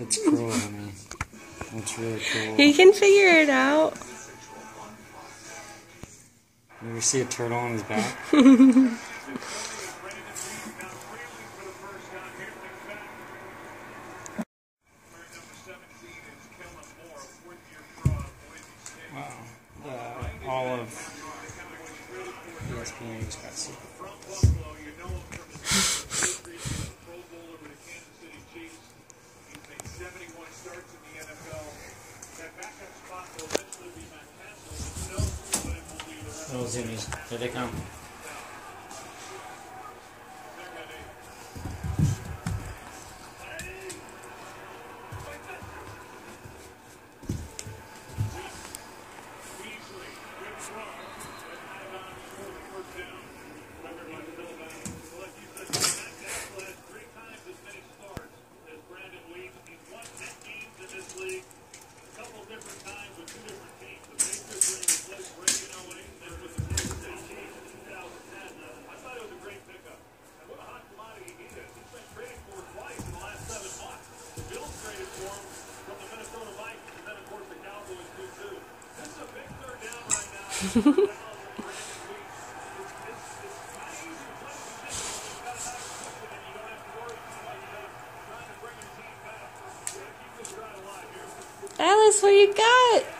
It's cool, honey. Really cool. He can figure it out. You ever see a turtle on his back? wow. Uh, all of Express. Não, Zé, cadê a cama? Atlas, what you got?